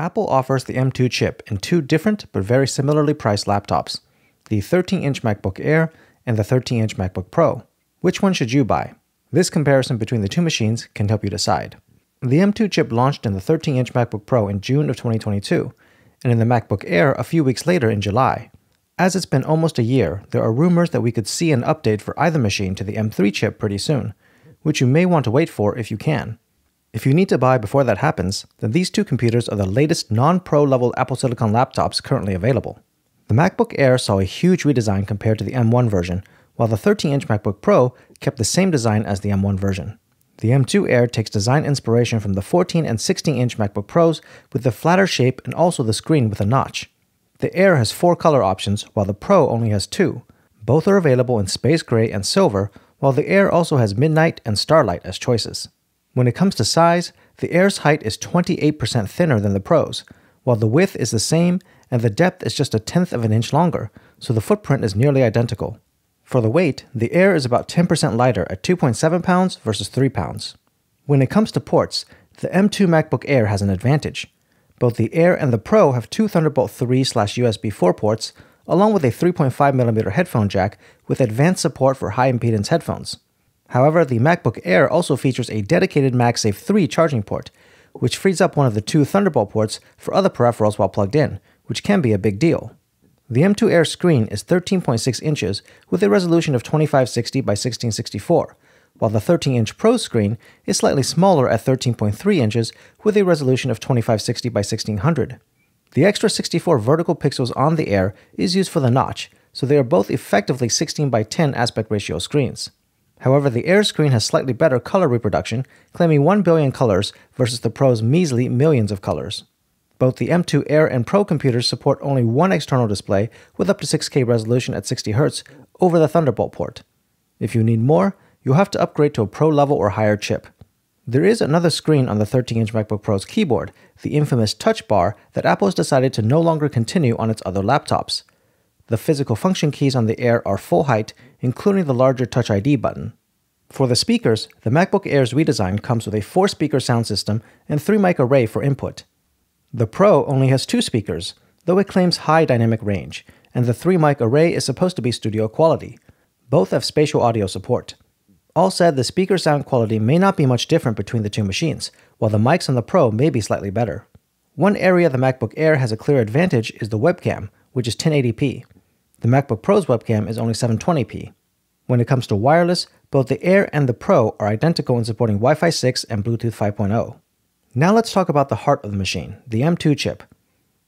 Apple offers the M2 chip in two different but very similarly priced laptops the 13 inch MacBook Air and the 13 inch MacBook Pro. Which one should you buy? This comparison between the two machines can help you decide. The M2 chip launched in the 13 inch MacBook Pro in June of 2022, and in the MacBook Air a few weeks later in July. As it's been almost a year, there are rumors that we could see an update for either machine to the M3 chip pretty soon, which you may want to wait for if you can. If you need to buy before that happens, then these two computers are the latest non-pro level Apple Silicon laptops currently available. The MacBook Air saw a huge redesign compared to the M1 version, while the 13-inch MacBook Pro kept the same design as the M1 version. The M2 Air takes design inspiration from the 14 and 16-inch MacBook Pros with the flatter shape and also the screen with a notch. The Air has four color options, while the Pro only has two. Both are available in space gray and silver, while the Air also has midnight and starlight as choices. When it comes to size, the Air's height is 28% thinner than the Pro's, while the width is the same and the depth is just a tenth of an inch longer, so the footprint is nearly identical. For the weight, the Air is about 10% lighter at 2.7 pounds versus 3 pounds. When it comes to ports, the M2 MacBook Air has an advantage. Both the Air and the Pro have two Thunderbolt 3 USB 4 ports, along with a 3.5mm headphone jack with advanced support for high impedance headphones. However, the MacBook Air also features a dedicated MagSafe 3 charging port, which frees up one of the two Thunderbolt ports for other peripherals while plugged in, which can be a big deal. The M2 Air screen is 13.6 inches with a resolution of 2560 by 1664, while the 13 inch Pro screen is slightly smaller at 13.3 inches with a resolution of 2560 by 1600. The extra 64 vertical pixels on the Air is used for the notch, so they are both effectively 16 by 10 aspect ratio screens. However, the Air screen has slightly better color reproduction, claiming 1 billion colors versus the Pro's measly millions of colors. Both the M2 Air and Pro computers support only one external display with up to 6K resolution at 60Hz over the Thunderbolt port. If you need more, you'll have to upgrade to a Pro level or higher chip. There is another screen on the 13 inch MacBook Pro's keyboard, the infamous Touch Bar, that Apple has decided to no longer continue on its other laptops. The physical function keys on the Air are full height, including the larger Touch ID button. For the speakers, the MacBook Air's redesign comes with a 4 speaker sound system and 3 mic array for input. The Pro only has 2 speakers, though it claims high dynamic range, and the 3 mic array is supposed to be studio quality. Both have spatial audio support. All said, the speaker sound quality may not be much different between the two machines, while the mics on the Pro may be slightly better. One area the MacBook Air has a clear advantage is the webcam, which is 1080p. The MacBook Pro's webcam is only 720p. When it comes to wireless, both the Air and the Pro are identical in supporting Wi Fi 6 and Bluetooth 5.0. Now let's talk about the heart of the machine, the M2 chip.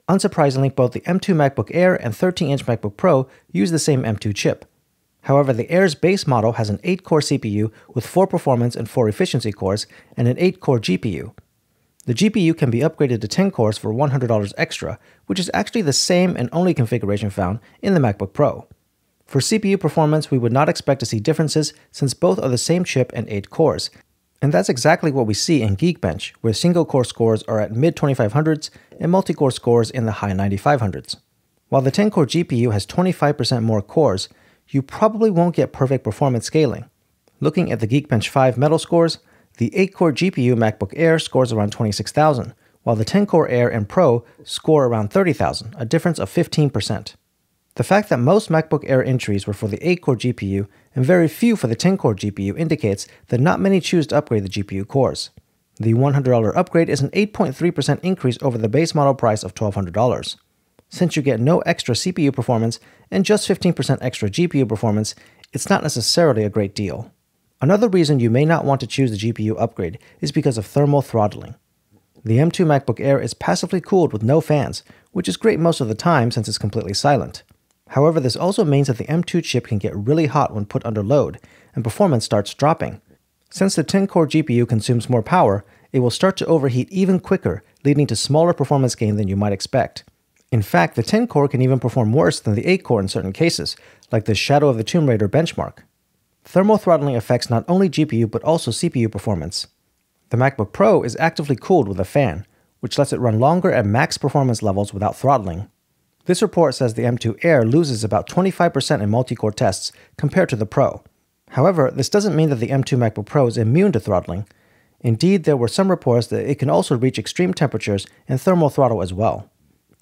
Unsurprisingly, both the M2 MacBook Air and 13 inch MacBook Pro use the same M2 chip. However, the Air's base model has an 8 core CPU with 4 performance and 4 efficiency cores and an 8 core GPU, the GPU can be upgraded to 10 cores for $100 extra, which is actually the same and only configuration found in the MacBook Pro. For CPU performance, we would not expect to see differences since both are the same chip and 8 cores. And that's exactly what we see in Geekbench, where single core scores are at mid 2500s and multi core scores in the high 9500s. While the 10 core GPU has 25% more cores, you probably won't get perfect performance scaling. Looking at the Geekbench 5 metal scores, the 8-core GPU MacBook Air scores around 26,000, while the 10-core Air and Pro score around 30,000, a difference of 15%. The fact that most MacBook Air entries were for the 8-core GPU and very few for the 10-core GPU indicates that not many choose to upgrade the GPU cores. The $100 upgrade is an 8.3% increase over the base model price of $1,200. Since you get no extra CPU performance and just 15% extra GPU performance, it's not necessarily a great deal. Another reason you may not want to choose the GPU upgrade is because of thermal throttling. The M2 MacBook Air is passively cooled with no fans, which is great most of the time since it's completely silent. However, this also means that the M2 chip can get really hot when put under load, and performance starts dropping. Since the 10-core GPU consumes more power, it will start to overheat even quicker, leading to smaller performance gain than you might expect. In fact, the 10-core can even perform worse than the 8-core in certain cases, like the Shadow of the Tomb Raider benchmark. Thermal throttling affects not only GPU but also CPU performance. The MacBook Pro is actively cooled with a fan, which lets it run longer at max performance levels without throttling. This report says the M2 Air loses about 25% in multi-core tests compared to the Pro. However, this doesn't mean that the M2 MacBook Pro is immune to throttling. Indeed, there were some reports that it can also reach extreme temperatures and thermal throttle as well.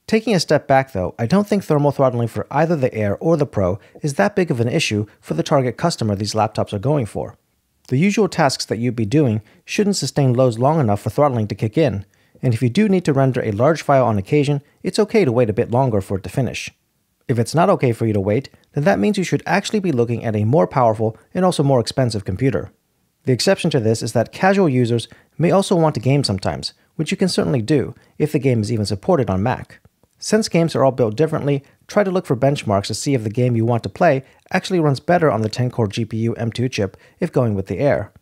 Taking a step back though, I don't think thermal throttling for either the Air or the Pro is that big of an issue for the target customer these laptops are going for. The usual tasks that you'd be doing shouldn't sustain loads long enough for throttling to kick in, and if you do need to render a large file on occasion, it's okay to wait a bit longer for it to finish. If it's not okay for you to wait, then that means you should actually be looking at a more powerful and also more expensive computer. The exception to this is that casual users may also want to game sometimes, which you can certainly do if the game is even supported on Mac. Since games are all built differently, try to look for benchmarks to see if the game you want to play actually runs better on the 10-core GPU M2 chip if going with the Air.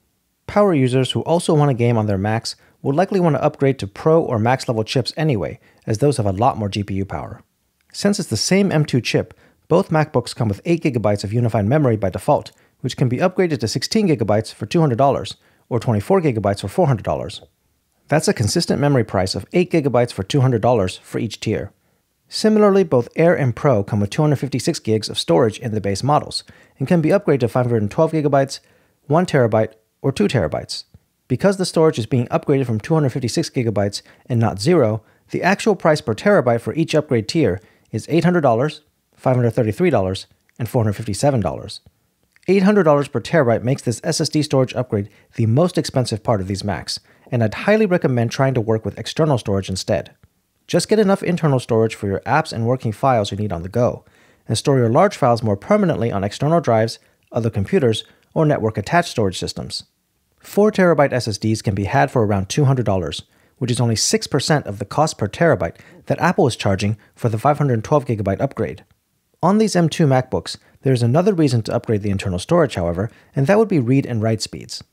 Power users who also want a game on their Macs will likely want to upgrade to Pro or Max level chips anyway, as those have a lot more GPU power. Since it's the same M2 chip, both MacBooks come with 8GB of unified memory by default, which can be upgraded to 16GB for $200 or 24GB for $400. That's a consistent memory price of 8GB for $200 for each tier. Similarly, both Air and Pro come with 256 gigs of storage in the base models and can be upgraded to 512 gigabytes, 1 terabyte, or 2 terabytes. Because the storage is being upgraded from 256 gigabytes and not zero, the actual price per terabyte for each upgrade tier is $800, $533, and $457. $800 per terabyte makes this SSD storage upgrade the most expensive part of these Macs, and I'd highly recommend trying to work with external storage instead. Just get enough internal storage for your apps and working files you need on the go, and store your large files more permanently on external drives, other computers, or network attached storage systems. 4TB SSDs can be had for around $200, which is only 6% of the cost per terabyte that Apple is charging for the 512GB upgrade. On these M2 MacBooks, there is another reason to upgrade the internal storage, however, and that would be read and write speeds.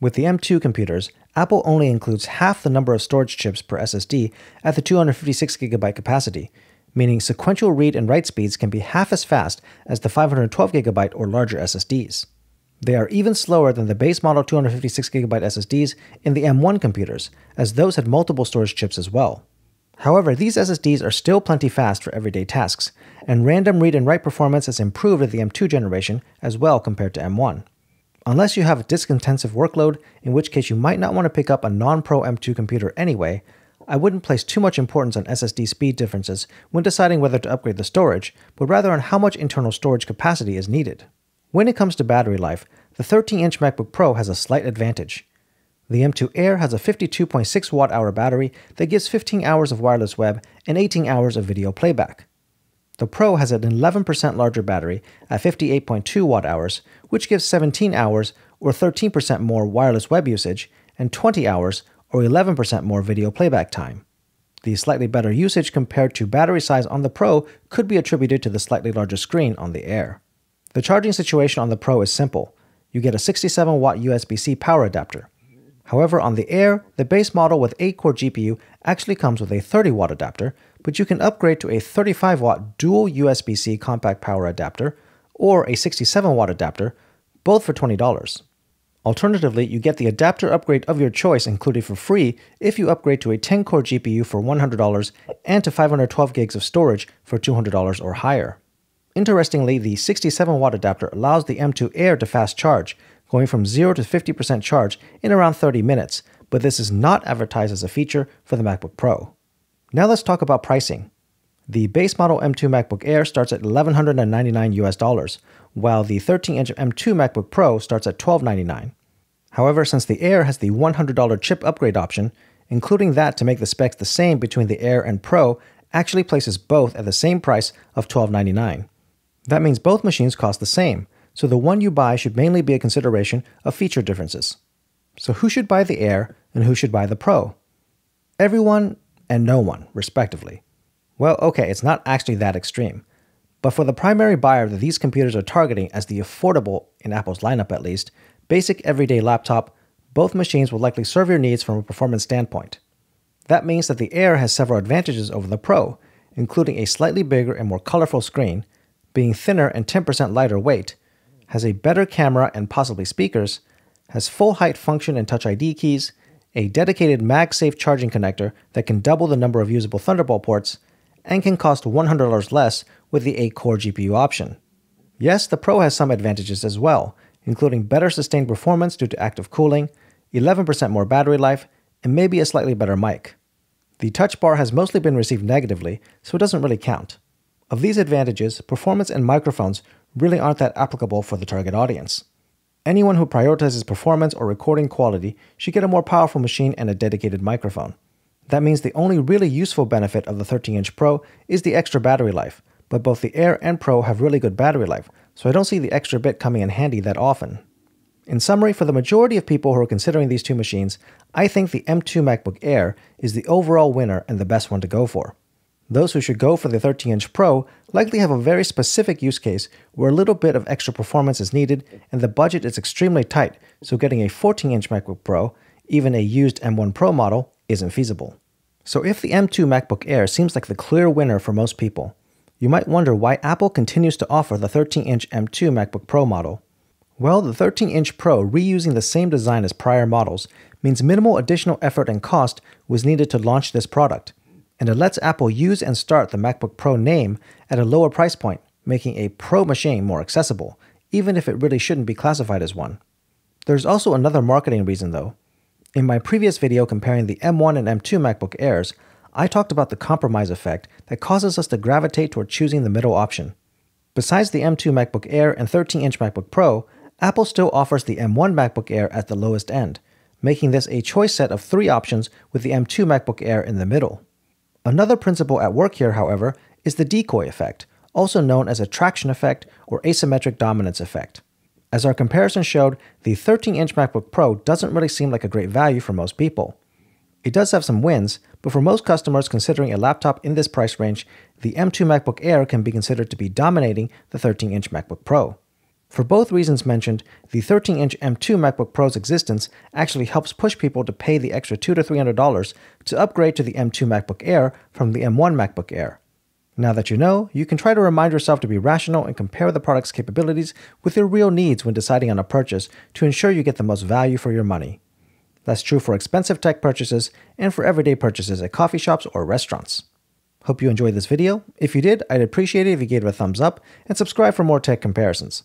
With the M2 computers, Apple only includes half the number of storage chips per SSD at the 256GB capacity, meaning sequential read and write speeds can be half as fast as the 512GB or larger SSDs. They are even slower than the base model 256GB SSDs in the M1 computers, as those had multiple storage chips as well. However, these SSDs are still plenty fast for everyday tasks, and random read and write performance has improved with the M2 generation as well compared to M1. Unless you have a disk intensive workload, in which case you might not want to pick up a non Pro M2 computer anyway, I wouldn't place too much importance on SSD speed differences when deciding whether to upgrade the storage, but rather on how much internal storage capacity is needed. When it comes to battery life, the 13 inch MacBook Pro has a slight advantage. The M2 Air has a 52.6 watt hour battery that gives 15 hours of wireless web and 18 hours of video playback. The Pro has an 11% larger battery at 58.2 watt hours, which gives 17 hours or 13% more wireless web usage and 20 hours or 11% more video playback time. The slightly better usage compared to battery size on the Pro could be attributed to the slightly larger screen on the Air. The charging situation on the Pro is simple. You get a 67 watt USB C power adapter. However, on the Air, the base model with 8 core GPU actually comes with a 30 watt adapter, but you can upgrade to a 35 watt dual USB C compact power adapter or a 67 watt adapter, both for $20. Alternatively, you get the adapter upgrade of your choice included for free if you upgrade to a 10 core GPU for $100 and to 512 gigs of storage for $200 or higher. Interestingly, the 67 watt adapter allows the M2 Air to fast charge, going from 0 to 50% charge in around 30 minutes, but this is not advertised as a feature for the MacBook Pro. Now let's talk about pricing. The base model M2 MacBook Air starts at 1199 US dollars, while the 13-inch M2 MacBook Pro starts at 1299. However, since the Air has the $100 chip upgrade option, including that to make the specs the same between the Air and Pro actually places both at the same price of 1299. That means both machines cost the same, so the one you buy should mainly be a consideration of feature differences. So who should buy the Air and who should buy the Pro? Everyone and no one, respectively. Well, okay, it's not actually that extreme. But for the primary buyer that these computers are targeting as the affordable, in Apple's lineup at least, basic everyday laptop, both machines will likely serve your needs from a performance standpoint. That means that the Air has several advantages over the Pro, including a slightly bigger and more colorful screen, being thinner and 10% lighter weight, has a better camera and possibly speakers, has full height function and Touch ID keys, a dedicated MagSafe charging connector that can double the number of usable Thunderbolt ports, and can cost $100 less with the 8 core GPU option. Yes, the Pro has some advantages as well, including better sustained performance due to active cooling, 11% more battery life, and maybe a slightly better mic. The touch bar has mostly been received negatively, so it doesn't really count. Of these advantages, performance and microphones really aren't that applicable for the target audience. Anyone who prioritizes performance or recording quality should get a more powerful machine and a dedicated microphone. That means the only really useful benefit of the 13 inch Pro is the extra battery life, but both the Air and Pro have really good battery life, so I don't see the extra bit coming in handy that often. In summary, for the majority of people who are considering these two machines, I think the M2 MacBook Air is the overall winner and the best one to go for. Those who should go for the 13 inch Pro likely have a very specific use case where a little bit of extra performance is needed and the budget is extremely tight, so getting a 14 inch MacBook Pro, even a used M1 Pro model, isn't feasible. So if the M2 MacBook Air seems like the clear winner for most people, you might wonder why Apple continues to offer the 13 inch M2 MacBook Pro model. Well, the 13 inch Pro reusing the same design as prior models means minimal additional effort and cost was needed to launch this product and it lets Apple use and start the MacBook Pro name at a lower price point, making a Pro machine more accessible, even if it really shouldn't be classified as one. There's also another marketing reason though. In my previous video comparing the M1 and M2 MacBook Airs, I talked about the compromise effect that causes us to gravitate toward choosing the middle option. Besides the M2 MacBook Air and 13 inch MacBook Pro, Apple still offers the M1 MacBook Air at the lowest end, making this a choice set of three options with the M2 MacBook Air in the middle. Another principle at work here, however, is the decoy effect, also known as attraction effect or asymmetric dominance effect. As our comparison showed, the 13 inch MacBook Pro doesn't really seem like a great value for most people. It does have some wins, but for most customers considering a laptop in this price range, the M2 MacBook Air can be considered to be dominating the 13 inch MacBook Pro. For both reasons mentioned, the 13 inch M2 MacBook Pro's existence actually helps push people to pay the extra 2 to $300 to upgrade to the M2 MacBook Air from the M1 MacBook Air. Now that you know, you can try to remind yourself to be rational and compare the product's capabilities with your real needs when deciding on a purchase to ensure you get the most value for your money. That's true for expensive tech purchases and for everyday purchases at coffee shops or restaurants. Hope you enjoyed this video. If you did, I'd appreciate it if you gave it a thumbs up and subscribe for more tech comparisons.